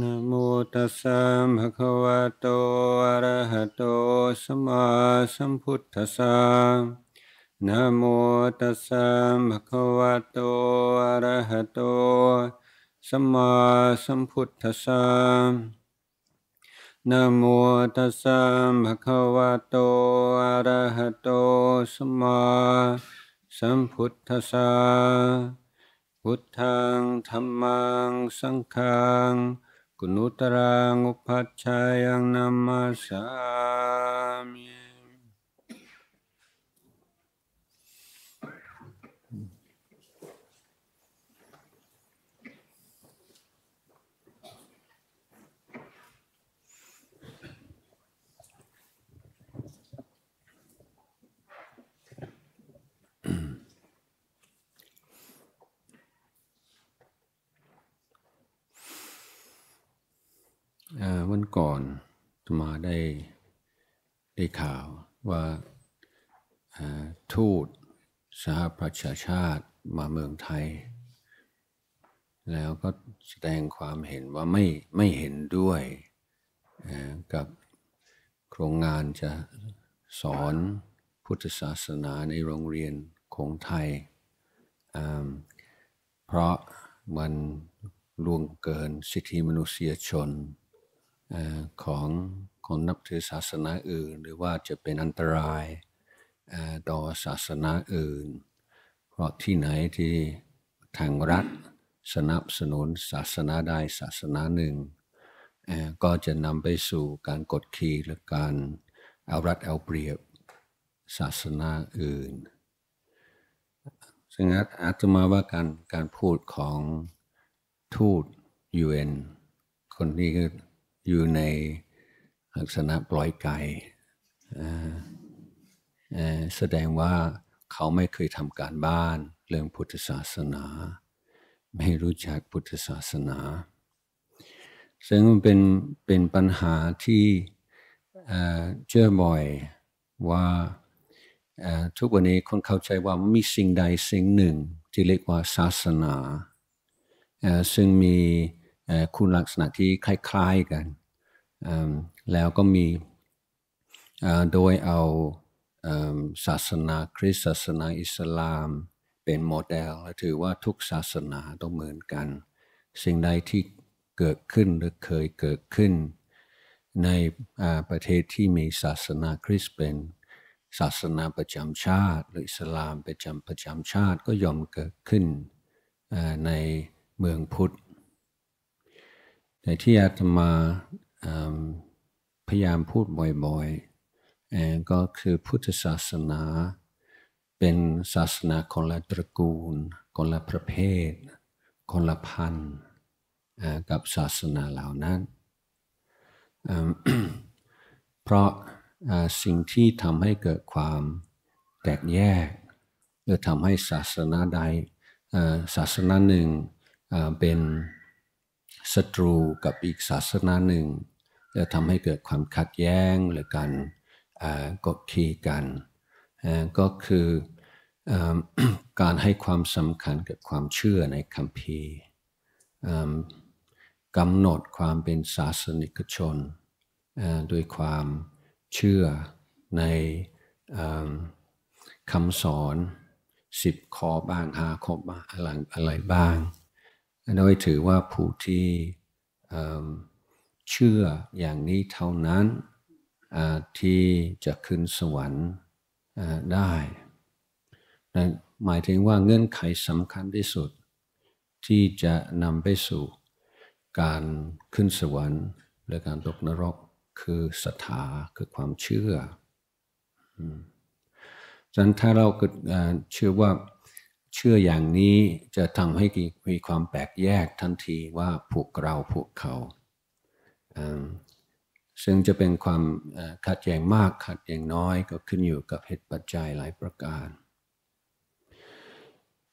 นะโมตัสสะภะคะวะโต อะระหะโต สัมมาสัมพุทธัสสะนะโมตัสสะภะคะวะโต อะระหะโต สัมมาสัมพุทธัสสะนะโมตัสสะภะคะวะโต อะระหะโต สัมมาสัมพุทธัสสะพุทธังธัมมัง สังฆัง กุณุตรังอุปัชฌายังนัมมาสามิ วันก่อนมาได้ได้ข่าวว่าทูตสหประชาชาติมาเมืองไทย แล้วก็แสดงความเห็นว่าไม่ไม่เห็นด้วยกับโครงงานจะสอนพุทธศาสนาในโรงเรียนของไทย เพราะมันล่วงเกินสิทธิมนุษยชน ของคนนับถือศาสนาอื่น หรือว่าจะเป็นอันตรายต่อศาสนาอื่น เพราะที่ไหนที่ทางรัฐสนับสนุนศาสนาใดศาสนาหนึ่ง ก็จะนำไปสู่การกดขี่และการเอารัดเอาเปรียบศาสนาอื่น ซึ่งอาตมาว่าการการพูดของทูตยูเอ็นคนนี้ก็อ อยู่ในลักษณะปล่อยไก่แสดงว่าเขาไม่เคยทำการบ้านเรื่องพุทธศาสนา ไม่รู้จักพุทธศาสนา ซึ่งมันเป็นเป็นปัญหาที่เจอบ่อยว่าทุกวันนี้คนเข้าใจว่ามีสิ่งใดสิ่งหนึ่งที่เรียกว่าศาสนา ซึ่งมี คุณลักษณะที่คล้ายๆกัน แล้วก็มีโดยเอาศาสนาคริสต์ศาสนาอิสลามเป็นโมเดล ถือว่าทุกศาสนาต้องเหมือนกัน สิ่งใดที่เกิดขึ้นหรือเคยเกิดขึ้น ในประเทศที่มีศาสนาคริสต์เป็นศาสนาประจำชาติ หรืออิสลามประจำประจำชาติก็ยอมเกิดขึ้นในเมืองพุทธ แต่ที่อาตมาพยายามพูดบ่อยๆ ก็คือพุทธศาสนา เป็นศาสนาคนละตระกูล คนละประเภท คนละพันกับศาสนาเหล่านั้น เพราะสิ่งที่ทำให้เกิดความแตกแยก หรือทำให้ศาสนาใดศาสนาหนึ่งเป็น ศัตรูกับอีกศาสนาหนึ่งจะทำให้เกิดความขัดแย้งหรือการกดขี่กันก็คือการให้ความสำคัญกับความเชื่อในคำพีกำหนดความเป็นศาสนิกชนโดยความเชื่อในคำสอนสิบข้อบ้างห้าข้อบ้างอะไรอะไรบ้าง โดยถือว่าผู้ที่เชื่ออย่างนี้เท่านั้นที่จะขึ้นสวรรค์ได้หมายถึงว่าเงื่อนไขสำคัญที่สุด ที่จะนำไปสู่การขึ้นสวรรค์และการตกนรกคือศรัทธาคือความเชื่อฉะนั้นถ้าเราเชื่อว่า เชื่ออย่างนี้จะทำให้มีความแปลกแยกทันทีว่าพวกเราพวกเขา ซึ่งจะเป็นความขัดแย้งมากขัดแย้งน้อยก็ขึ้นอยู่กับเหตุปัจจัยหลายประการ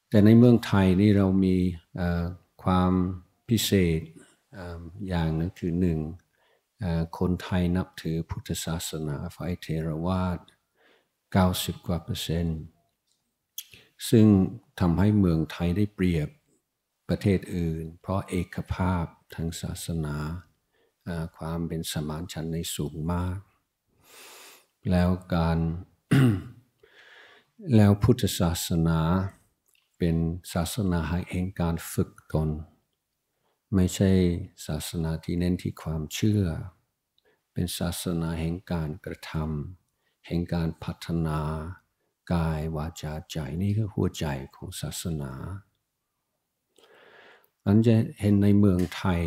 แต่ในเมืองไทยนี่เรามีความพิเศษอย่างนึงคือหนึ่งคนไทยนับถือพุทธศาสนาฝ่ายเทรวาส90 กว่าเปอร์เซ็นต์ ซึ่งทำให้เมืองไทยได้เปรียบประเทศอื่น เพราะเอกภาพทางศาสนา ความเป็นสมานฉันในสูงมาก แล้วการแล้วพุทธศาสนาเป็นศาสนาแห่งการฝึกตน ไม่ใช่ศาสนาที่เน้นที่ความเชื่อ เป็นศาสนาแห่งการกระทำแห่งการพัฒนา กายวาจาใจนี่คือหัวใจของศาสนาอันจะเห็นในเมืองไทย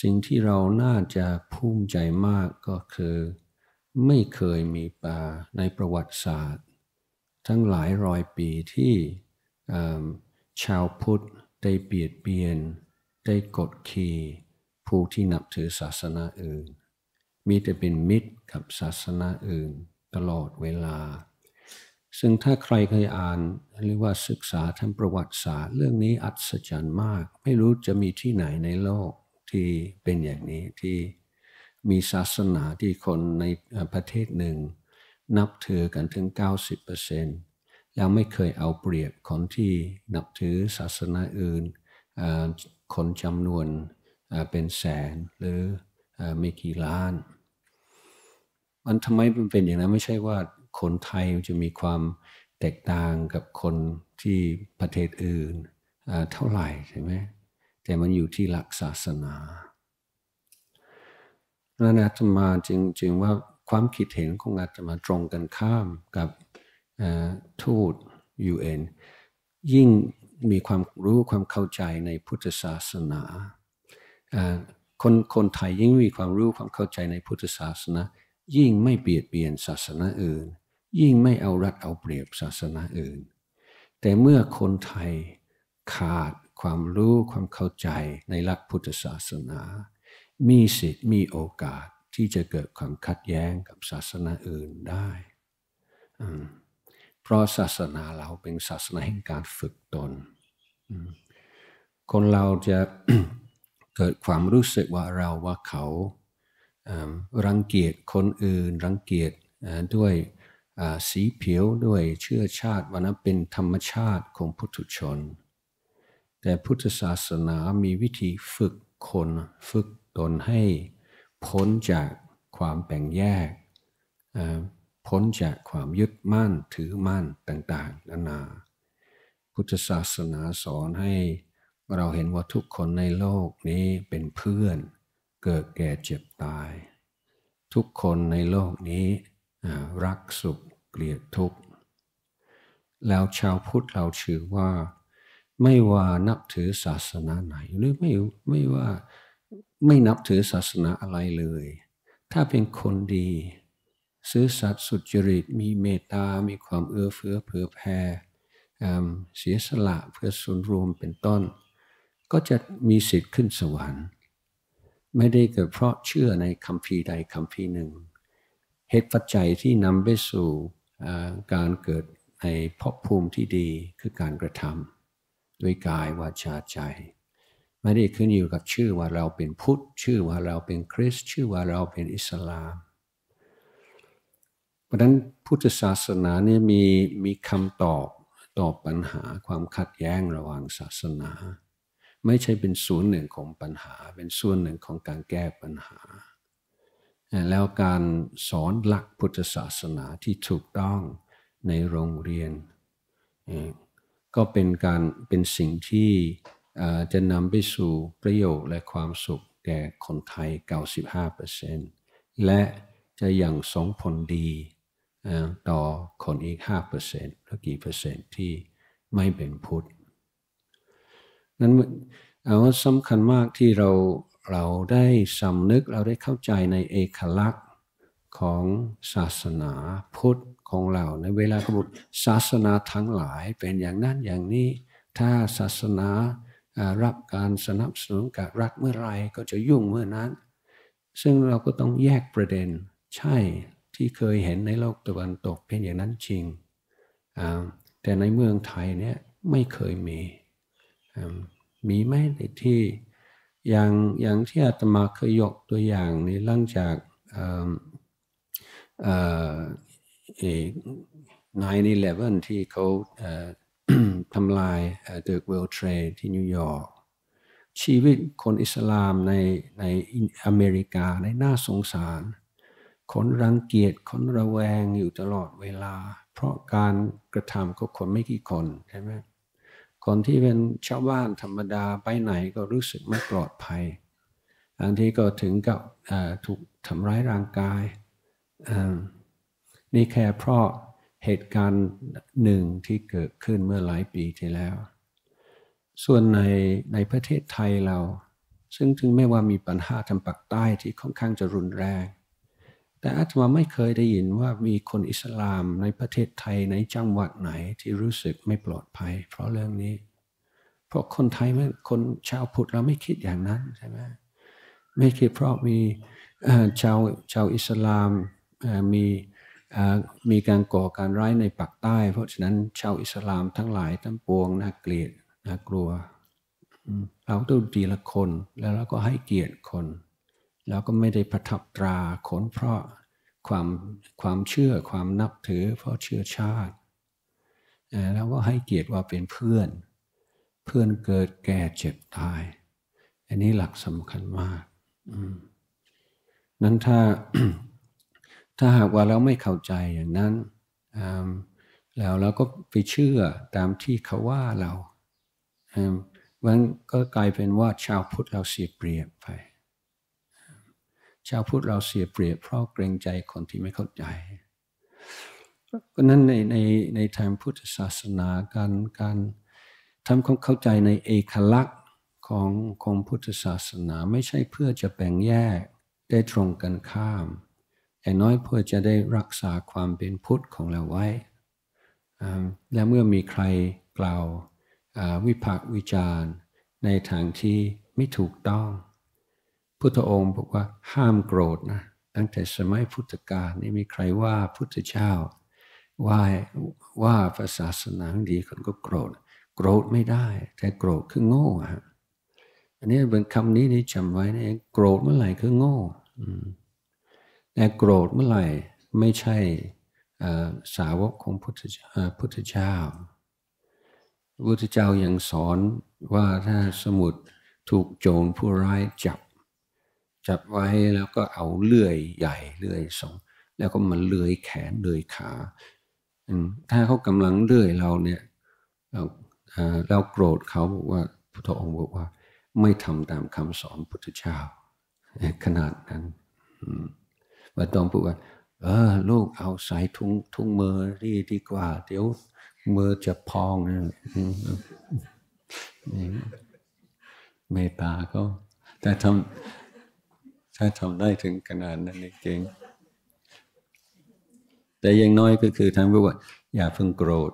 สิ่งที่เราน่าจะภูมิใจมากก็คือ ไม่เคยมีปาในประวัติศาสตร์ ทั้งหลายร้อยปีที่ชาวพุทธได้เบียดเบียน ได้กดขี่ผู้ที่นับถือศาสนาอื่น มีแต่เป็นมิตรกับศาสนาอื่น ตลอดเวลา ซึ่งถ้าใครเคยอ่านหรือว่าศึกษาทางประวัติศาสตร์เรื่องนี้อัศจรรย์มาก ไม่รู้จะมีที่ไหนในโลกที่เป็นอย่างนี้ที่มีศาสนาที่คนในประเทศหนึ่ง นับถือกันถึง 90%แล้วไม่เคยเอาเปรียบคนที่นับถือศาสนาอื่น คนจำนวนเป็นแสนหรือไม่กี่ล้าน มันทำไมมันเป็นอย่างนั้นไม่ใช่ว่าคนไทยจะมีความแตกต่างกับคนที่ประเทศอื่นเท่าไหร่ใช่ไหมแต่มันอยู่ที่หลักศาสนานั้นอาตมาจึงจึงว่าความคิดเห็นของอาตมาตรงกันข้ามกับทูต UN ยิ่งมีความรู้ความเข้าใจในพุทธศาสนาคนคนไทยยิ่งมีความรู้ความเข้าใจในพุทธศาสนา ยิ่งไม่เบียดเบียนศาสนาอื่น ยิ่งไม่เอารัดเอาเปรียบศาสนาอื่น แต่เมื่อคนไทยขาดความรู้ความเข้าใจในหลักพุทธศาสนา มีสิทธิ์มีโอกาสที่จะเกิดความขัดแย้งกับศาสนาอื่นได้ เพราะศาสนาเราเป็นศาสนาแห่งการฝึกตน คนเราจะเกิดความรู้สึกว่าเราว่าเขา รังเกียจคนอื่น รังเกียจด้วยสีผิวด้วยเชื้อชาติวันนั้นเป็นธรรมชาติของพุทุชน แต่พุทธศาสนามีวิธีฝึกคนฝึกตนให้พ้นจากความแบ่งแยก พ้นจากความยึดมั่นถือมั่นต่างๆนานา พุทธศาสนาสอนให้เราเห็นว่าทุกคนในโลกนี้เป็นเพื่อนเเกิดแก่เจ็บตาย ทุกคนในโลกนี้รักสุขเกลียดทุกข์ แล้วชาวพุทธเราชื่อว่า ไม่ว่านับถือศาสนาไหน หรือไม่ไม่ว่าไม่นับถือศาสนาอะไรเลย ถ้าเป็นคนดี ซื้อสัตย์สุจริตมีเมตตา มีความเอื้อเฟื้อเผื่อแผ่เสียสละเพื่อส่วนรวมเป็นต้น ก็จะมีสิทธิ์ขึ้นสวรรค์ ไม่ได้เกิดเพราะเชื่อในคำพีใดคำพีหนึ่ง เหตุปัจจัยที่นำไปสู่การเกิดในภพภูมิที่ดีคือการกระทำด้วยกายวาจาใจ ไม่ได้ขึ้นอยู่กับชื่อว่าเราเป็นพุทธ ชื่อว่าเราเป็นคริสต์ชื่อว่าเราเป็นอิสลามเพราะนั้นพุทธศาสนาเนี่ยมีมีคำตอบตอบปัญหาความขัดแย้งระหว่างศาสนา ไม่ใช่เป็นส่วนหนึ่งของปัญหา เป็นส่วนหนึ่งของการแก้ปัญหา แล้วการสอนหลักพุทธศาสนาที่ถูกต้องในโรงเรียน ก็เป็นการเป็นสิ่งที่จะนำไปสู่ประโยชน์และความสุขแก่คนไทย 95%และจะยังส่งผลดีต่อคนอีก 5%หรือกี่เปอร์เซ็นต์ที่ไม่เป็นพุทธ นั้นเอาสำคัญมากที่เราเราได้สำนึกเราได้เข้าใจในเอกลักษณ์ของศาสนาพุทธของเราในเวลากำหนดศาสนาทั้งหลายเป็นอย่างนั้นอย่างนี้ ถ้าศาสนารับการสนับสนุนกับรัฐเมื่อไรก็จะยุ่งเมื่อนั้น ซึ่งเราก็ต้องแยกประเด็นใช่ที่เคยเห็นในโลกตะวันตกเป็นอย่างนั้นจริง แต่ในเมืองไทยเนี่ยไม่เคยมี มีไหมในที่อย่างอย่างที่อาตมาเคยยกตัวอย่างในหลังจาก9-11ที่เขาทำลาย The World Trade ที่นิวยอร์กชีวิตคนอิสลามในในอเมริกาในน่าสงสาร คนรังเกียจคนระแวงอยู่ตลอดเวลา เพราะการกระทำของคนไม่กี่คนใช่ไหม คนที่เป็นชาวบ้านธรรมดาไปไหนก็รู้สึกไม่ปลอดภัยบางทีก็ถึงกับถูกทำร้ายร่างกาย นี่แค่เพราะเหตุการณ์หนึ่งที่เกิดขึ้นเมื่อหลายปีที่แล้ว ส่วนในในประเทศไทยเรา ซึ่งถึงไม่ว่ามีปัญหาทางปากใต้ที่ค่อนข้างจะรุนแรง แต่อาตมาไม่เคยได้ยินว่ามีคนอิสลามในประเทศไทยในจังหวัดไหนที่รู้สึกไม่ปลอดภัย เพราะเรื่องนี้ เพราะคนไทยไม่คนชาวพุทธเราไม่คิดอย่างนั้นใช่ไหมไม่คิดเพราะมีชาวชาวอิสลามมีมีการก่อการร้ายในปักใต้ เพราะฉะนั้นชาวอิสลามทั้งหลายทั้งปวงน่าเกลียดน่ากลัวเราต้องดีละคนแล้วเราก็ให้เกียรติคน แล้วก็ไม่ได้ประทับตราคนเพราะความความเชื่อความนับถือเพราะเชื่อชาติ แล้วก็ให้เกียรติว่าเป็นเพื่อน เพื่อนเกิดแก่เจ็บตาย อันนี้หลักสำคัญมากนั้นถ้าถ้าหากว่าเราไม่เข้าใจอย่างนั้นแล้วเราก็ไปเชื่อตามที่เขาว่าเรามันก็กลายเป็นว่าชาวพุทธเราเสียเปรียบไป ชาวพุทธเราเสียเปรียบเพราะเกรงใจคนที่ไม่เข้าใจเพราะนั้นในในในทางพุทธศาสนาการการทำความเข้าใจในเอกลักษณ์ของของพุทธศาสนาไม่ใช่เพื่อจะแบ่งแยกได้ตรงกันข้ามแต่น้อยเพื่อจะได้รักษาความเป็นพุทธของเราไว้ และเมื่อมีใครกล่าววิพากษ์วิจารณ์ในทางที่ไม่ถูกต้อง พุทธองค์บอกว่าห้ามโกรธนะตั้งแต่สมัยพุทธกาลนี่มีใครว่าพุทธเจ้าว่าว่าภาษาสนาดีคนก็โกรธ โกรธไม่ได้ แต่โกรธคือโง่ฮะอันนี้เป็นคำนี้นี่จำไว้นะโกรธเมื่อไหร่คือโง่แต่โกรธเมื่อไหร่ไม่ใช่สาวกของพุทธพุทธเจ้าพุทธเจ้ายังสอนว่าถ้าสมุดถูกโจรผู้ร้ายจับ จับไว้แล้วก็เอาเลื่อยใหญ่เลื่อยสองแล้วก็มันเลื่อยแขนเลื่อยขาถ้าเขากำลังเลื่อยเราเนี่ยเราเราโกรธเขาบอกว่าพุทธองค์บอกว่า ไม่ทำตามคำสอนพุทธเจ้าขนาดนั้นว่าต้องพูดว่า เออลูกเอาใส่ทุงทุงมือดีดีกว่า เดี๋ยวมือจะพองเมตตาก็แต่ทำ ถ้าทำได้ถึงขนาดนั้นเก่งแต่ยังน้อยก็คือท่านบอกว่า อย่าเพิ่งโกรธ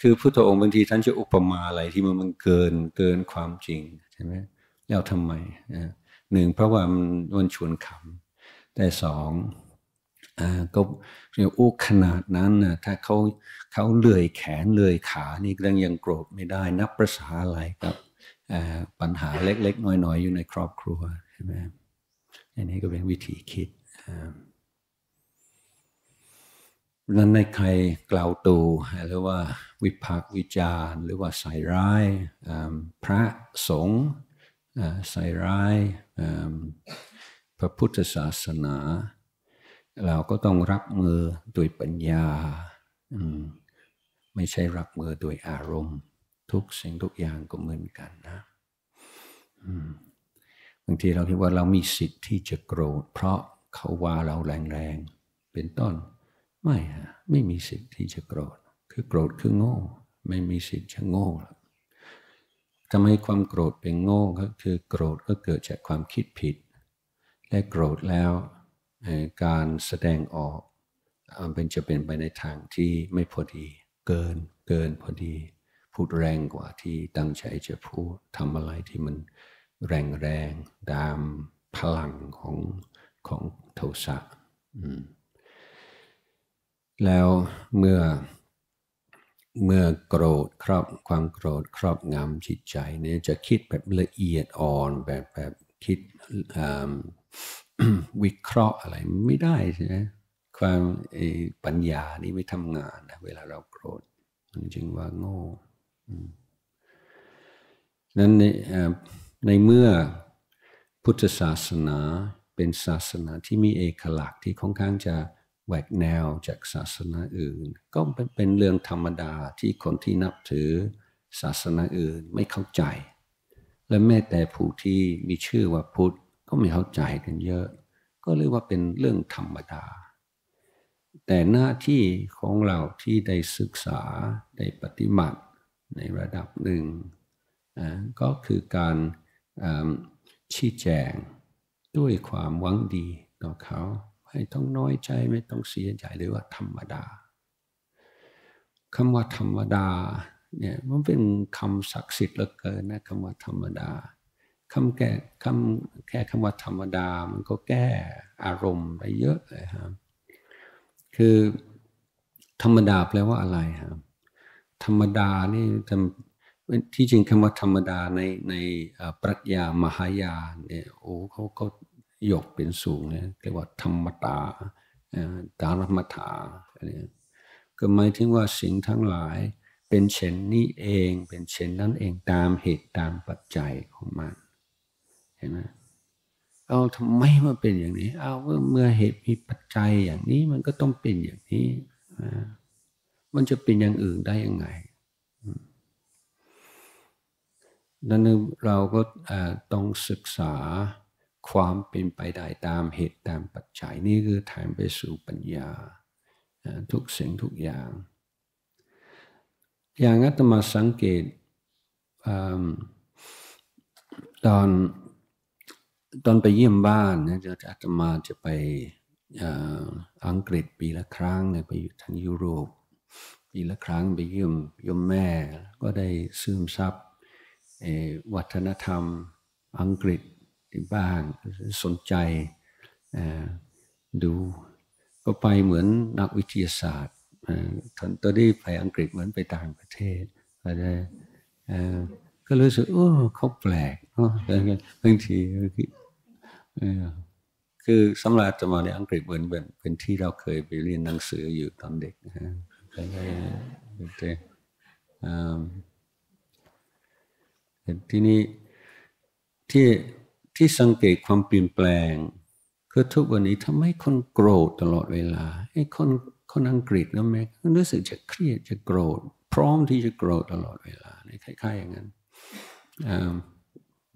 คือพุทธองค์บางทีท่านจะอุปมาอะไรที่มันมันเกินเกินความจริงใช่ไหมแล้วทำไมหนึ่งเพราะว่ามันมันชวนขำแต่สองก็เรียกอ้ขนาดนั้นนะถ้าเขาเขาเลื่อยแขนเลื่อยขานี่ก็ยังโกรธไม่ได้ นับประษาอะไรกับปัญหาเล็ก ๆ น้อย ๆ อยู่ในครอบครัวใช่ไหม อันนี้ก็เป็นวิธีคิดนั้นในใครกล่าวตูหรือว่าวิพากวิจารหรือว่าใส่ร้ายพระสงฆ์ใส่ร้ายพระพุทธศาสนา เราก็ต้องรับมือด้วยปัญญา ไม่ใช่รับมือด้วยอารมณ์ ทุกสิ่งทุกอย่างก็เหมือนกันนะ บางทีเราคิดว่าเรามีสิทธิ์ที่จะโกรธ เพราะเขาว่าเราแรงๆ เป็นต้น ไม่ฮะไม่มีสิทธิ์ที่จะโกรธ คือโกรธคือโง่ ไม่มีสิทธิ์จะโง่ทำไมความโกรธเป็นโง่ก็คือโกรธก็เกิดจากความคิดผิด และโกรธแล้วการแสดงออกเป็นจะเป็นไปในทางที่ไม่พอดี เกินเกินพอดี พูดแรงกว่าที่ตั้งใจจะพูดทำอะไรที่มัน แรงแรงตามพลังของของโทสะแล้วเมื่อเมื่อโกรธครอบความโกรธครอบงำจิตใจเนี่ยจะคิดแบบละเอียดอ่อนแบบแบบคิดวิเคราะห์อะไรไม่ได้ใช่ไหมความปัญญานี่ไม่ทำงานนะเวลาเราโกรธมันจึงว่าโง่นั้นใน ในเมื่อพุทธศาสนาเป็นศาสนาที่มีเอกลักษณ์ที่ค่อนข้างจะแหวกแนวจากศาสนาอื่น ก็เป็นเรื่องธรรมดาที่คนที่นับถือศาสนาอื่นไม่เข้าใจ และแม้แต่ผู้ที่มีชื่อว่าพุทธก็ไม่เข้าใจกันเยอะ ก็เรียกว่าเป็นเรื่องธรรมดา แต่หน้าที่ของเราที่ได้ศึกษาได้ปฏิบัติในระดับหนึ่งก็คือการ ชี้แจงด้วยความหวังดีต่อเขาไม่ต้องน้อยใจไม่ต้องเสียใจหรือว่าธรรมดาคำว่าธรรมดาเนี่ยมันเป็นคำศักดิ์สิทธิ์เหลือเกินนะคำว่าธรรมดาคำแก่คำแค่คำว่าธรรมดามันก็แก้อารมณ์ได้เยอะเลยครับคือธรรมดาแปลว่าอะไรครับธรรมดานี่ ที่จริงคำว่าธรรมดาในในปรัชญามหายานเนี่ยโอ้เขาก็ยกเป็นสูงเนี่ยเรียกว่าธรรมตาตารมถาเนี่ยก็หมายถึงว่าสิ่งทั้งหลายเป็นเช่นนี้เองเป็นเช่นนั้นเองตามเหตุตามปัจจัยของมันเห็นไหมเอาทำไมมาเป็นอย่างนี้ เอาเมื่อเหตุมีปัจจัยอย่างนี้มันก็ต้องเป็นอย่างนี้ มันจะเป็นอย่างอื่นได้ยังไง นั้นเราก็ต้องศึกษาความเป็นไปได้ตามเหตุตามปัจจัยนี่คือทางไปสู่ปัญญา ทุกสิ่งทุกอย่าง อย่างอาตมาสังเกตตอนตอนไปเยี่ยมบ้านนะจะอาตมาจะไปอังกฤษปีละครั้งเนี่ยไปอยู่ทางยุโรป ปีละครั้งไปเยี่ยมยมแม่ ก็ได้ซึมซับ วัฒนธรรมอังกฤษบ้างสนใจดูก็ไปเหมือนนักวิทยาศาสตร์ตอนตอนที่ไปอังกฤษเหมือนไปต่างประเทศก็ได้ก็รู้สึกโอ้เขาแปลกบางทีคือสำหรับจะมาในอังกฤษเหมือนเป็นเป็นที่เราเคยไปเรียนหนังสืออยู่ตอนเด็กนะฮะ ทีนี้ที่ที่สังเกตความเปลี่ยนแปลงคือทุกวันนี้ทำให้คนโกรธตลอดเวลาไอ้คนคนอังกฤษนะแม่รู้สึกจะเครียดจะโกรธ พร้อมที่จะโกรธตลอดเวลาในคล้าย ๆ อย่างนั้น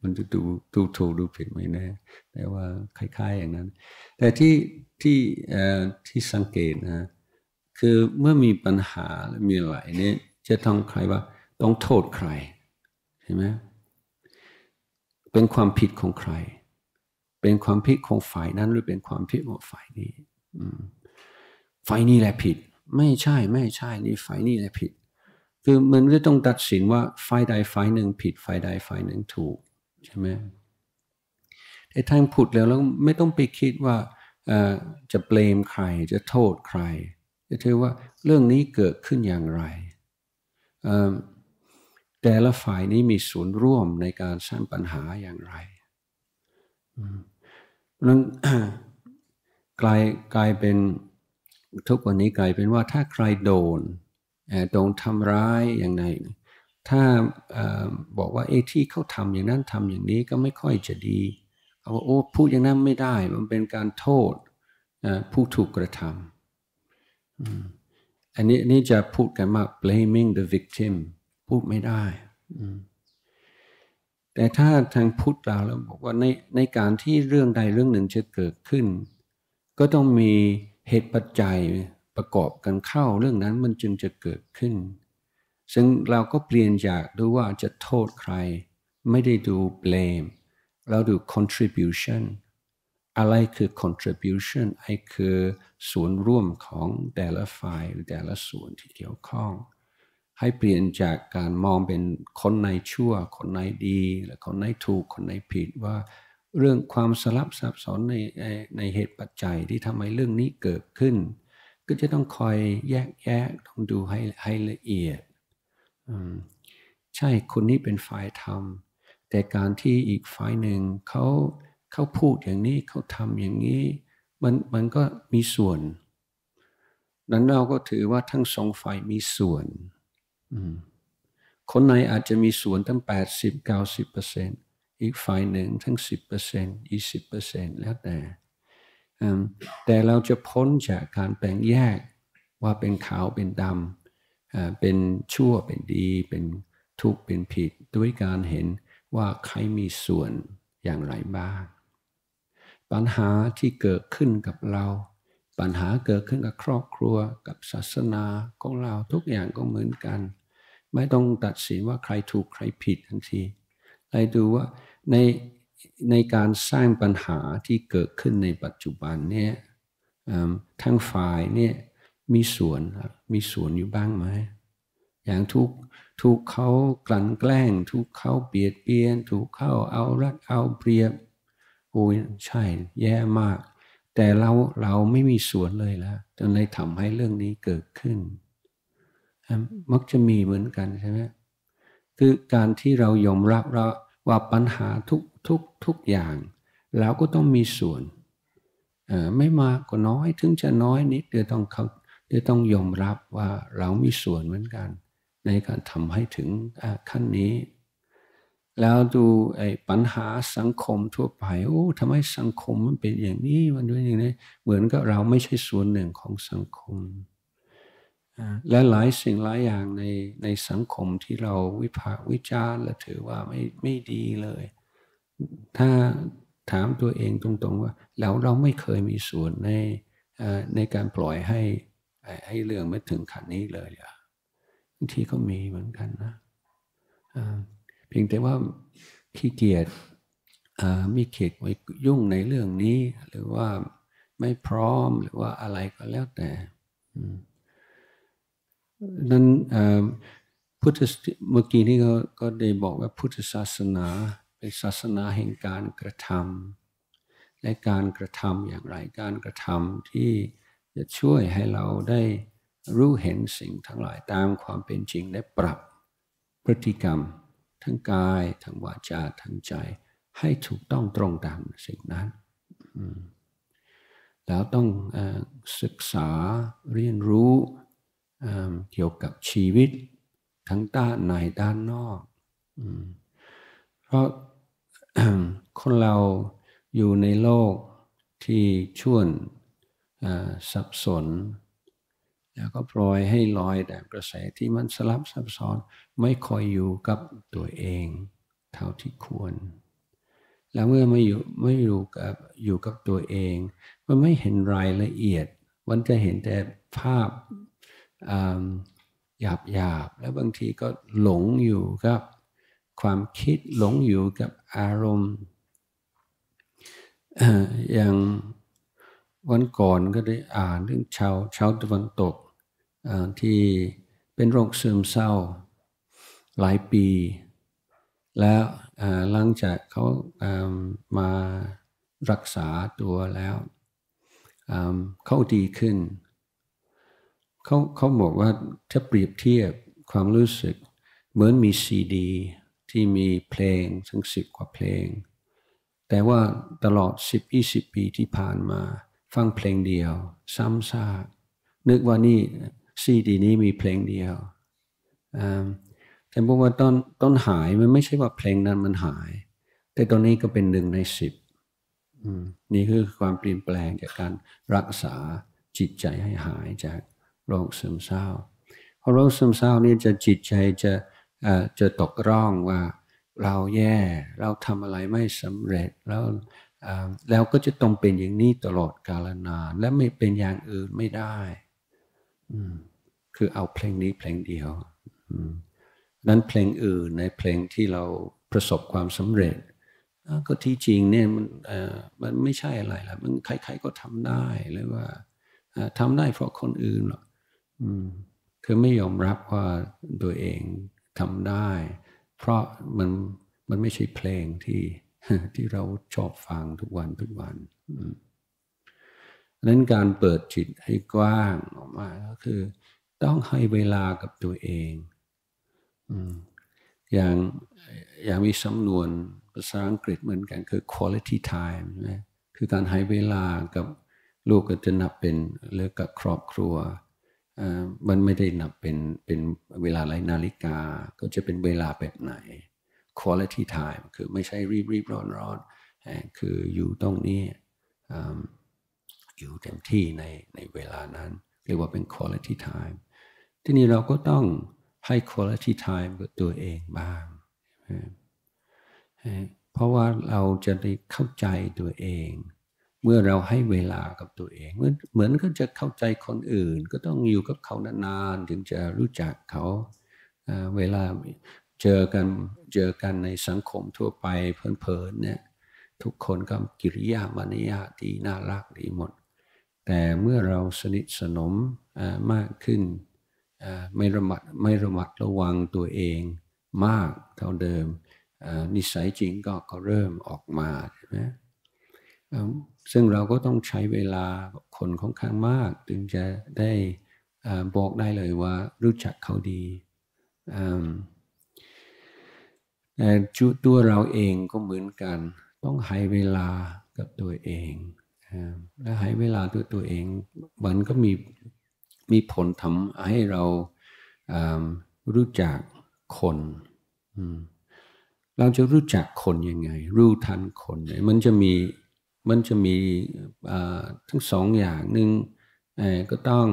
มันจะดูดูถูกดูผิดไม่แน่แต่ว่าคล้าย ๆ อย่างนั้น แต่ที่ที่ที่สังเกตนะคือเมื่อมีปัญหามีอะไรเนี่ยจะต้องใครว่าต้องโทษใคร ใช่ไหมเป็นความผิดของใคร เป็นความผิดของฝ่ายนั้นหรือเป็นความผิดของฝ่ายนี้ฝ่ายนี้แหละผิด ไม่ใช่ไม่ใช่นี่ฝ่ายนี้แหละผิด คือมันก็ต้องตัดสินว่าฝ่ายใดฝ่ายหนึ่งผิดฝ่ายใดฝ่ายหนึ่งถูกใช่ไหมแต่ทางพุทธแล้วแล้วไม่ต้องไปคิดว่าจะเบลมใครจะโทษใคร จะถือว่าเรื่องนี้เกิดขึ้นอย่างไร แต่ละฝ่ายนี้มีส่วนร่วมในการสร้างปัญหาอย่างไรนั้นกลายกลายเป็นทุกวันนี้กลายเป็นว่าถ้าใครโดนโดนทำร้ายอย่างไรถ้าบอกว่าเอที่เขาทำอย่างนั้นทำอย่างนี้ก็ไม่ค่อยจะดีเขาบอกโอ้พูดอย่างนั้นไม่ได้มันเป็นการโทษผู้ถูกกระทำอันนี้นี่จะพูดกันมา blaming the victim พูดไม่ได้แต่ถ้าทางพุทธเราแล้วบอกว่าในในการที่เรื่องใดเรื่องหนึ่งจะเกิดขึ้น ก็ต้องมีเหตุปัจจัยประกอบกันเข้าเรื่องนั้นมันจึงจะเกิดขึ้น ซึ่งเราก็เปลี่ยนจากดูว่าจะโทษใคร ไม่ได้ดู blame เราดู contribution อะไรคือ contribution ไอ้คือส่วนร่วมของแต่ละฝ่ายหรือแต่ละส่วนที่เกี่ยวข้อง ให้เปลี่ยนจากการมองเป็นคนในชั่ว คนในดีและคนในถูกคนในผิดว่าเรื่องความสลับซับซ้อนในในเหตุปัจจัยที่ทำให้เรื่องนี้เกิดขึ้น ก็จะต้องคอยแยกแยะต้องดูให้ให้ละเอียด ใช่คนนี้เป็นฝ่ายทำแต่การที่อีกฝ่ายหนึ่งเขาเขาพูดอย่างนี้เขาทำอย่างนี้มันมันก็มีส่วน นั้นเราก็ถือว่าทั้งสองฝ่ายมีส่วน คนในอาจจะมีส่วนตั้ง 80 90เปอร์เซ็นต์อีกฝ่ายหนึ่งทั้ง 10เปอร์เซ็นต์20เปอร์เซ็นต์แล้วแต่แต่เราจะพ้นจากการแบ่งแยกว่าเป็นขาวเป็นดำเป็นชั่วเป็นดี เป็นทุกข์เป็นผิด ด้วยการเห็นว่าใครมีส่วนอย่างไรบ้าง ปัญหาที่เกิดขึ้นกับเรา ปัญหาเกิดขึ้นกับครอบครัวกับศาสนาของเราทุกอย่างก็เหมือนกัน ไม่ต้องตัดสินว่าใครถูกใครผิดทันทีไปดูว่าในในการสร้างปัญหาที่เกิดขึ้นในปัจจุบันเนี่ยทั้งฝ่ายเนี่ยมีส่วนมีส่วนอยู่บ้างไหมอย่างทุกถูกเขากลั่นแกล้ง ถูกเขาเบียดเบียน ถูกเขาเอารัดเอาเปรียบโอ้ยใช่แย่มาก แต่เราเราไม่มีส่วนเลยแล้วจนเลยทำให้เรื่องนี้เกิดขึ้น มักจะมีเหมือนกันใช่ไหมคือการที่เรายอมรับว่าปัญหาทุกทุกทุกอย่างเราก็ต้องมีส่วนไม่มากก็น้อยถึงจะน้อยนิดเดียวต้องเขาเดียวต้องยอมรับว่าเรามีส่วนเหมือนกัน ในการทำให้ถึงขั้นนี้ แล้วดูไอ้ปัญหาสังคมทั่วไปโอ้ทำไมสังคมมันเป็นอย่างนี้มันเป็นอย่างนี้เหมือนกับเราไม่ใช่ส่วนหนึ่งของสังคม และหลายสิ่งหลายอย่างในในสังคมที่เราวิพากษ์วิจารณ์และถือว่าไม่ไม่ดีเลย ถ้าถามตัวเองตรงๆว่า แล้วเราไม่เคยมีส่วนในในการปล่อยให้ให้เรื่องไม่ถึงขั้นนี้เลยอะบางทีก็มีเหมือนกันนะเพียงแต่ว่าขี้เกียจมีเขตไว้ยุ่งในเรื่องนี้ หรือว่าไม่พร้อมหรือว่าอะไรก็แล้วแต่ นั้นพุทธเมื่อกี้นี้ก็ก็ได้บอกว่าพุทธศาสนาเป็นศาสนาแห่งการกระทำและการกระทำอย่างไรการกระทำที่จะช่วยให้เราได้รู้เห็นสิ่งทั้งหลายตามความเป็นจริงและปรับพฤติกรรม ทั้งกายทั้งวาจาทั้งใจ ให้ถูกต้องตรงตามสิ่งนั้นแล้วต้องศึกษาเรียนรู้ เกี่ยวกับชีวิตทั้งด้านในด้านนอกเพราะคนเราอยู่ในโลกที่ช่วนสับสน แล้วก็ปล่อยให้ลอยแต่กระแสที่มันสลับซับซ้อน ไม่คอยอยู่กับตัวเอง เท่าที่ควร แล้วเมื่อไม่อยู่ไม่อยู่กับอยู่กับตัวเอง มันไม่เห็นรายละเอียด มันจะเห็นแต่ภาพ หยาบหยาบแล้วบางทีก็หลงอยู่กับความคิดหลงอยู่กับอารมณ์อย่างวันก่อนก็ได้อ่านเรื่องชาวชาวตะวันตกที่เป็นโรคซึมเศร้าหลายปี แล้วหลังจากเขามารักษาตัวแล้ว เขาดีขึ้น เขาเขาบอกว่าถ้าเปรียบเทียบความรู้สึก เหมือนมีซีดี ที่มีเพลงทั้งสิบกว่าเพลง แต่ว่าตลอดสิบยี่สิบปีที่ผ่านมา ฟังเพลงเดียว ซ้ำซากนึกว่านี่ซีดีนี้มีเพลงเดียวแต่บอกว่าตอนต้นหายมันไม่ใช่ว่าเพลงนั้นมันหาย แต่ตอนนี้ก็เป็นหนึ่งในสิบนี่คือความเปลี่ยนแปลงจากการรักษาจิตใจให้หายจาก โรคซึมเศร้าเพราะโรคซึมเศร้านี่จะจิตใจจะจะตกร่องว่าเราแย่เราทำอะไรไม่สำเร็จแล้วแล้วก็จะต้องเป็นอย่างนี้ตลอดกาลนาน และไม่เป็นอย่างอื่นไม่ได้คือเอาเพลงนี้เพลงเดียวนั้นเพลงอื่นในเพลงที่เราประสบความสำเร็จ ก็ที่จริงเนี่ยมันมันไม่ใช่อะไรละมันใครๆก็ทำได้หรือว่าทำได้เพราะคนอื่นหรอก คือไม่ยอมรับว่าตัวเองทำได้ เพราะมันมันไม่ใช่เพลงที่ที่เราชอบฟังทุกวันทุกวันนั้นการเปิดจิตให้กว้างออกมาก็คือ ต้องให้เวลากับตัวเองอย่างอย่างมีสำนวนภาษาอังกฤษเหมือนกันคือ quality time นะคือการให้เวลากับลูกก็จะนับเป็นเลือกกับครอบครัว มันไม่ได้นับเป็นเป็นเวลาไรนาฬิกา ก็จะเป็นเวลาแบบไหน quality time คือไม่ใช่รีบรีบร้อนร้อนคืออยู่ตรงนี้อยู่เต็มที่ในในเวลานั้น เรียกว่าเป็น quality time ทีนี้เราก็ต้องให้ quality time กับตัวเองบ้าง เพราะว่าเราจะได้เข้าใจตัวเอง เมื่อเราให้เวลากับตัวเอง เหมือนเหมือนก็จะเข้าใจคนอื่น ก็ต้องอยู่กับเขานานๆถึงจะรู้จักเขาเวลาเจอกันเจอกันในสังคมทั่วไปเพลินๆเนี่ยทุกคนก็กิริยามารยาดีน่ารักดีหมด แต่เมื่อเราสนิทสนมมากขึ้นไม่ระมัดไม่ระมัดระวังตัวเองมากเท่าเดิมนิสัยจริงก็ก็เริ่มออกมาใช่ไหม ซึ่งเราก็ต้องใช้เวลาคนค่อนข้างมาก ถึงจะได้บอกได้เลยว่ารู้จักเขาดีแต่จุตัวเราเองก็เหมือนกัน ต้องให้เวลากับตัวเองและให้เวลาตัวตัวเองมันก็มีมีผลทำให้เรารู้จักคนเราจะรู้จักคนยังไง รู้ทันคน มันจะมี มันจะมีทั้งสองอย่างหนึ่งก็ต้อง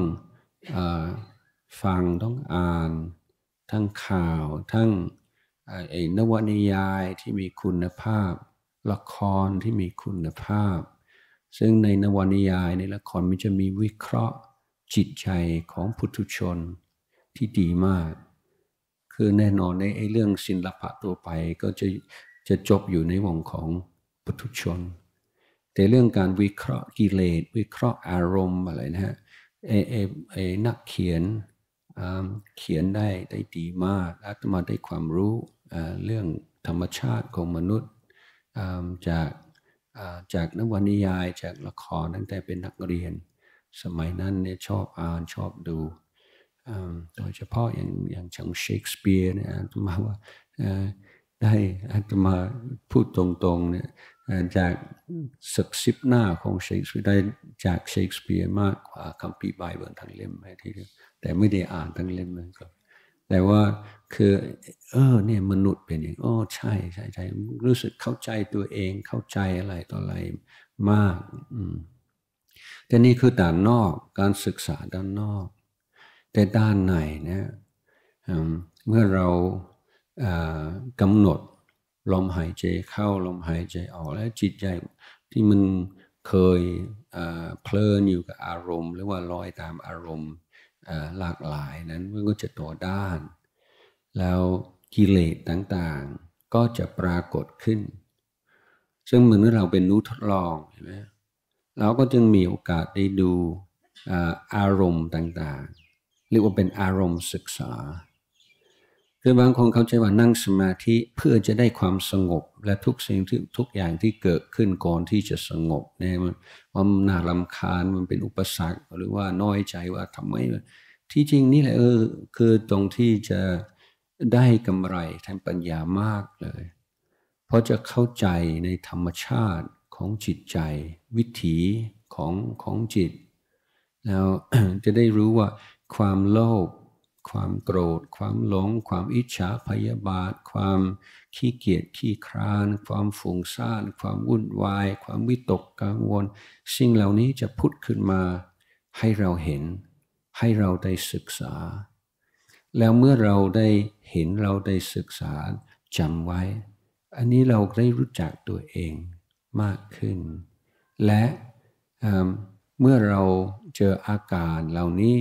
ฟังต้องอ่าน ทั้งข่าว ทั้งนวนิยายที่มีคุณภาพ ละครที่มีคุณภาพ ซึ่งในนวนิยายในละครมันจะมีวิเคราะห์จิตใจของพุทุชนที่ดีมาก คือแน่นอนในไอ้เรื่องศิลปะตัวไปก็จะจะจบอยู่ในวงของพุทุชน แต่เรื่องการวิเคราะห์กิเลสวิเคราะห์อารมณ์อะไรนะฮะไอ้ไอ้ไอ้นักเขียนเขียนได้ได้ดีมากอาตมาได้ความรู้เรื่องธรรมชาติของมนุษย์จากจากนวนิยายจากละครตั้งแต่เป็นนักเรียน สมัยนั้นเนี่ยชอบอ่านชอบดูโดยเฉพาะอย่างอย่างชังเชคสเปียร์เนี่ยอาตมาว่าได้อาตมาพูดตรงๆเนี่ย จากสักสิบหน้าของเชคสเปียร์ได้จากเชคสเปียร์มากกว่าคัมภีร์ไบเบิลทั้งเล่มทีเดียวแต่ไม่ได้อ่านทั้งเล่มเลยครับแต่ว่าคือเออเนี่ยมนุษย์เป็นอย่างอ๋อใช่ใช่ใช่รู้สึกเข้าใจตัวเองเข้าใจอะไรต่ออะไรมากอืมแต่นี่คือด้านนอกการศึกษาด้านนอก แต่ด้านในเนี่ยเมื่อเรากำหนด ลมหายใจเข้าลมหายใจออกแล้วจิตใจที่มันเคยเพลินอยู่กับอารมณ์ หรือว่าลอยตามอารมณ์หลากหลายนั้นมันก็จะต่อด้าน แล้วกิเลสต่างๆ ก็จะปรากฏขึ้น ซึ่งเหมือนเราเป็นนู้ทดลองเห็นไหมเราก็จึงมีโอกาสได้ดูอารมณ์ต่างๆ เรียกว่าเป็นอารมณ์ศึกษา คือบางคนเขาใจว่านั่งสมาธิเพื่อจะได้ความสงบ และทุกสิ่งที่ทุกอย่างที่เกิดขึ้นก่อนที่จะสงบเนี่ยมันว่าน่ารำคาญมันเป็นอุปสรรคหรือว่าน้อยใจว่าทำไมที่จริงนี่แหละเออคือตรงที่จะได้กำไรทางปัญญามากเลย เพราะจะเข้าใจในธรรมชาติของจิตใจ วิถีของของจิต แล้วจะได้รู้ว่าความโลภ ความโกรธ ความหลง ความอิจฉาพยาบาท ความขี้เกียจขี้คร้าน ความฝุ่งซ่าน ความวุ่นวาย ความวิตกกังวล สิ่งเหล่านี้จะพุทธขึ้นมา ให้เราเห็น ให้เราได้ศึกษา แล้วเมื่อเราได้เห็นเราได้ศึกษาจำไว้ อันนี้เราได้รู้จักตัวเองมากขึ้น และเมื่อเราเจออาการเหล่านี้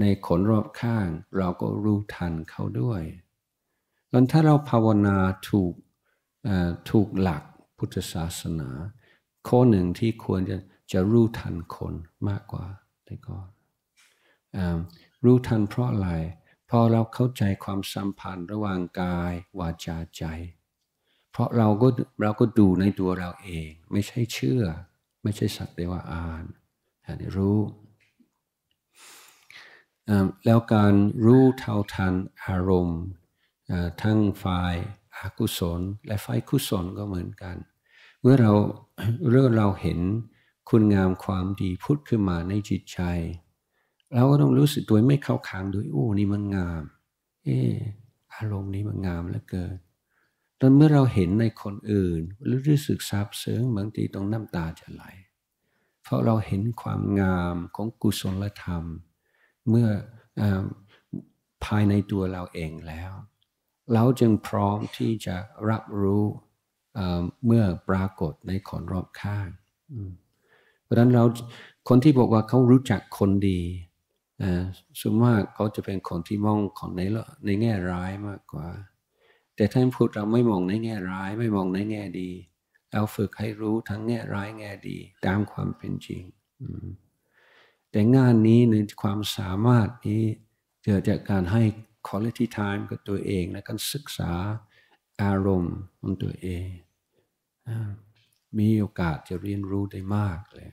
ในขนรอบข้าง เราก็รู้ทันเขาด้วยแล้วถ้าเราภาวนาถูกถูกหลักพุทธศาสนา ข้อหนึ่งที่ควรจะจะรู้ทันคนมากกว่าแต่ก่อนรู้ทันเพราะอะไรพอเราเข้าใจความสัมพันธ์ระหว่างกาย วาจาใจ เพราะเราก็เราก็ดูในตัวเราเอง ไม่ใช่เชื่อ ไม่ใช่สักแต่ว่าอ่านแต่รู้ แล้วการรู้เท่าทันอารมณ์ทั้งฝ่ายอากุศล และฝ่ายกุศลก็เหมือนกัน เมื่อเราเรื่อเราเห็นคุณงามความดีพุทธขึ้นมาในจิตใจ เราก็ต้องรู้สึกตัวไม่เข้าข้างด้วยโอ้นี่มันงาม เอออารมณ์นี้มันงามเหลือเกินตอนเมื่อเราเห็นในคนอื่นรู้สึกซาบซึ้งบางทีต้องน้ำตาจะไหล เพราะเราเห็นความงามของกุศลธรรม เมื่ออภายในตัวเราเองแล้ว เราจึงพร้อมที่จะรับรู้เมื่อปรากฏในคนรอบข้าง เพราะฉะนั้นเราคนที่บอกว่าเขารู้จักคนดีส่วนมากเขาจะเป็นคนที่มองคนในในแง่ร้ายมากกว่า แต่ท่านพูดเราไม่มองในแง่ร้าย ไม่มองในแง่ดี เราฝึกให้รู้ทั้งแง่ร้ายแง่ดี ตามความเป็นจริง แต่งานนี้ในความสามารถนี้เกิดจากการให้ quality time กับตัวเองและการศึกษาอารมณ์ของตัวเอง มีโอกาสจะเรียนรู้ได้มากเลย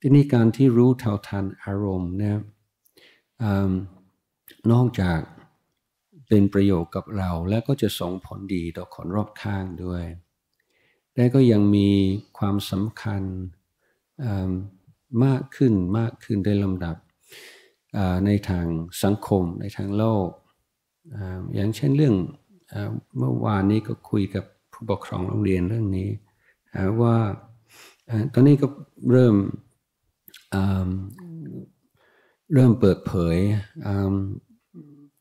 ที่นี้การที่รู้เท่าทันอารมณ์เนี่ยนอกจากเป็นประโยชน์กับเราแล้วก็จะส่งผลดีต่อคนรอบข้างด้วยและก็ยังมีความสำคัญ มากขึ้นมากขึ้นได้ลำดับในทางสังคมในทางโลก อย่างเช่นเรื่องเมื่อวานนี้ก็คุยกับผู้ปกครองโรงเรียนเรื่องนี้ว่าตอนนี้ก็เริ่มเริ่มเปิดเผย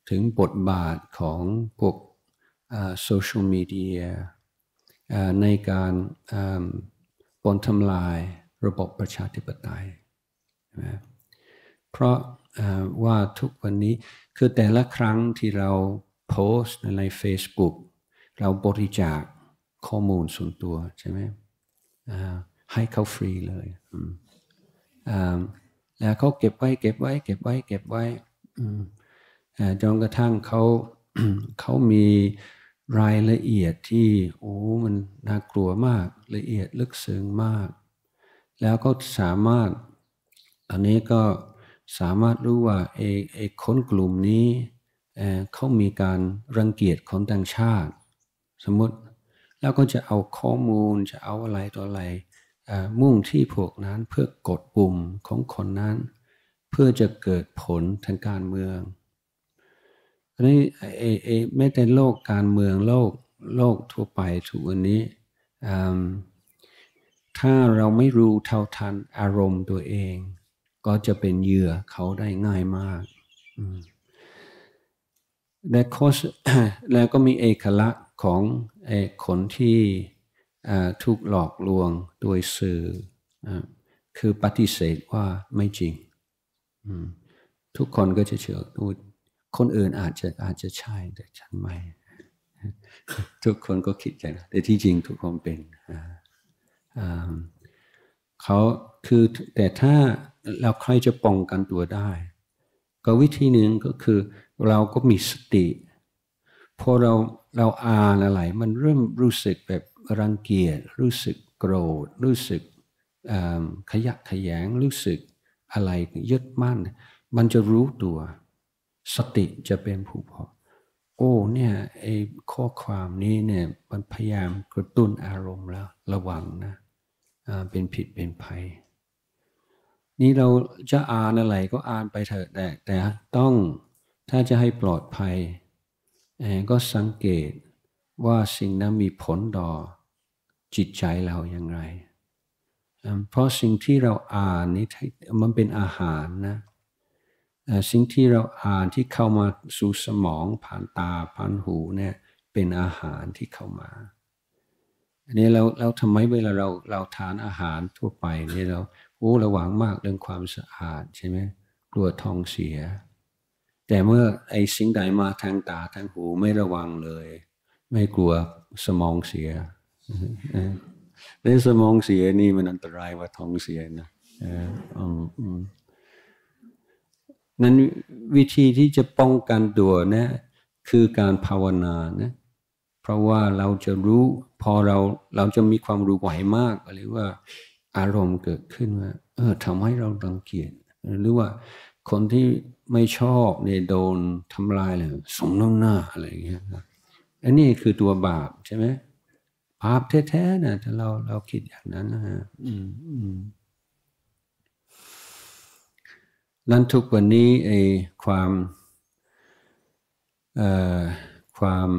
ถึงบทบาทของพวกโซเชียลมีเดียในการปนทำลาย ระบบประชาธิปไตยเพราะว่าทุกวันนี้คือแต่ละครั้งที่เราโพสต์ใน Facebook เราบริจาคข้อมูลส่วนตัวใช่ไหมให้เขาฟรีเลยแล้วเขาเก็บไว้เก็บไว้ เก็บไว้ เก็บไว้จนกระทั่งเขาเขามีรายละเอียดที่โอ้มันน่ากลัวมากละเอียดลึกซึ้งมาก แล้วก็สามารถอันนี้ก็สามารถรู้ว่าเอเอคนกลุ่มนี้เขามีการรังเกียจคนต่างชาติ สมมติแล้วก็จะเอาข้อมูลจะเอาอะไรตัวอะไรมุ่งที่พวกนั้นเพื่อกดปุ่มของคนนั้น เพื่อจะเกิดผลทางการเมืองอันนี้เอเอแม้แต่โลกการเมืองโลกโลกทั่วไปทุกวันนี้ ถ้าเราไม่รู้เท่าทันอารมณ์ตัวเอง ก็จะเป็นเหยื่อเขาได้ง่ายมากและโคสแล้วก็มีเอกลักษณ์ของคนที่ถูกหลอกลวงโดยสื่อคือปฏิเสธว่าไม่จริง ทุกคนก็จะเชื่อคนอื่นอาจจะอาจจะใช่แต่ฉันไม่ ทุกคนก็คิดอย่างแต่ที่จริงทุกคนเป็น เขาคือแต่ถ้าเราใครจะป้องกันตัวได้ ก็วิธีหนึ่งก็คือเราก็มีสติ พอเราเราอ่านอะไร มันเริ่มรู้สึกแบบรังเกียจรู้สึกโกรธ รู้สึกขยักขยงรู้สึกอะไรยึดมั่น มันจะรู้ตัว สติจะเป็นผู้พอโอ้เนี่ยไอ้ข้อความนี้เนี่ยมันพยายามกระตุ้นอารมณ์แล้วระวังนะ เป็นผิดเป็นภัย นี่เราจะอ่านอะไรก็อ่านไปเถอะแต่แต่ต้องถ้าจะให้ปลอดภัย ก็สังเกตว่าสิ่งนั้นมีผลต่อจิตใจเราอย่างไร เพราะสิ่งที่เราอ่านนี่มันเป็นอาหารนะสิ่งที่เราอ่านที่เข้ามาสู่สมองผ่านตาผ่านหูเนี่ยเป็นอาหารที่เข้ามา อันนี้เราเราทำไมเวลาเราเราทานอาหารทั่วไปเนี่ยเราโอ้ระวังมากเรื่องความสะอาดใช่ไหมกลัวท้องเสีย แต่เมื่อไอ้สิ่งใดมาทางตาทางหูไม่ระวังเลย ไม่กลัวสมองเสียในสมองเสียนี่มันอันตรายว่าท้องเสียนะนั้นวิธีที่จะป้องกันตัวนะคือการภาวนานะ เพราะว่าเราจะรู้พอเราเราจะมีความรู้ไหวมาก หรือว่าอารมณ์เกิดขึ้นว่าเออทำให้เรารังเกียจหรือว่าคนที่ไม่ชอบเนี่ยโดนทำลายเลยสมน้ำหน้าอะไรอย่างเงี้ยอันนี้คือตัวบาปใช่ไหมบาปแท้ๆนะถ้าเราเราคิดอย่างนั้นนะฮะอืมอืมนั้นทุกวันนี้ไอ้ความความ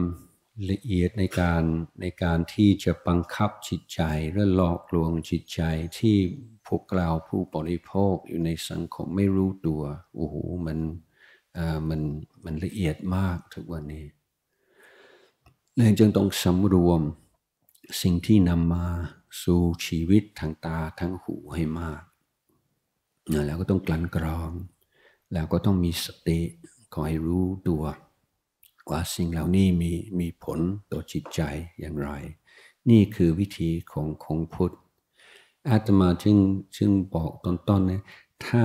ละเอียดในการในการที่จะบังคับจิตใจและหลอกลวงจิตใจที่พวกเราผู้บริโภคอยู่ในสังคมไม่รู้ตัวโอ้โหมันมันมันละเอียดมากทุกวันนี้เลยจึงต้องสำรวมสิ่งที่นำมาสู่ชีวิตทางตาทั้งหูให้มาก แล้วก็ต้องกลั่นกรอง แล้วก็ต้องมีสติคอยรู้ตัว ว่าสิ่งเหล่านี้มีมีผลต่อจิตใจอย่างไร นี่คือวิธีของของพุทธอาตมาจึงจึงบอกตอนต้นเนี่ยถ้า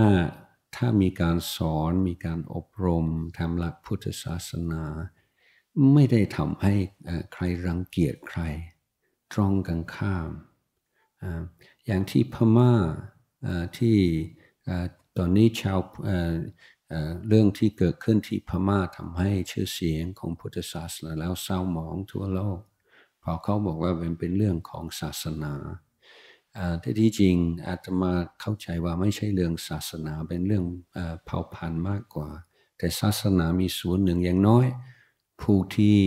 ถ้ามีการสอนมีการอบรมทำหลักพุทธศาสนา ไม่ได้ทำให้ใครรังเกียจใคร ตรงกันข้าม อย่างที่พม่าที่ตอนนี้ชาว เรื่องที่เกิดขึ้นที่พม่าทำให้ชื่อเสียงของพุทธศาสนาแล้วเศร้าหมองทั่วโลกพอเขาบอกว่าเป็นเป็นเรื่องของศาสนาแต่ที่จริงอาตมาเข้าใจว่าไม่ใช่เรื่องศาสนาเป็นเรื่องเผ่าพันธุ์มากกว่า แต่ศาสนามีส่วนหนึ่งอย่างน้อย ผู้ที่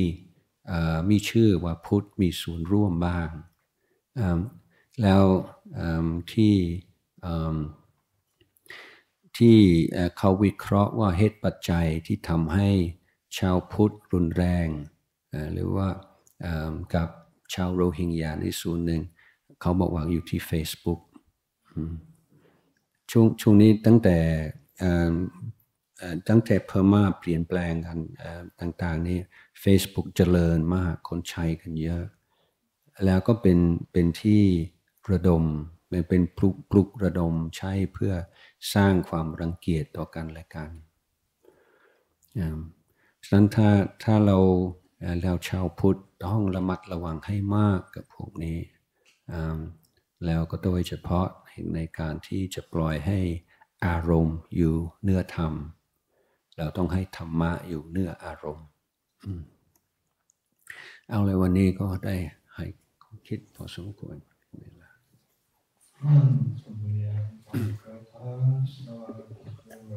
มีชื่อว่าพุทธมีส่วนร่วมบ้างแล้วที่ ที่เขาวิเคราะห์ว่าเหตุปัจจัยที่ทำให้ชาวพุทธรุนแรง หรือว่ากับชาวโรฮิงญาในส่วนหนึ่ง เขาบอกว่าอยู่ที่ Facebook ช่วงช่วงนี้ตั้งแต่ตั้งแต่เพม่าเปลี่ยนแปลงกันต่างๆนี่ Facebook เจริญมากคนใช้กันเยอะ แล้วก็เป็นเป็นที่ระดมมันเป็นปลุกปลุกระดมใช้เพื่อ สร้างความรังเกียจต่อกันและกันฉะนั้นถ้าถ้าเราเราชาวพุทธต้องระมัดระวังให้มากกับพวกนี้ แล้วก็โดยเฉพาะในการที่จะปล่อยให้อารมณ์อยู่เนื้อธรรม เราต้องให้ธรรมะอยู่เนื้ออารมณ์เอาเลยวันนี้ก็ได้ให้คิดพอสมควร Mm. Asana Dhamma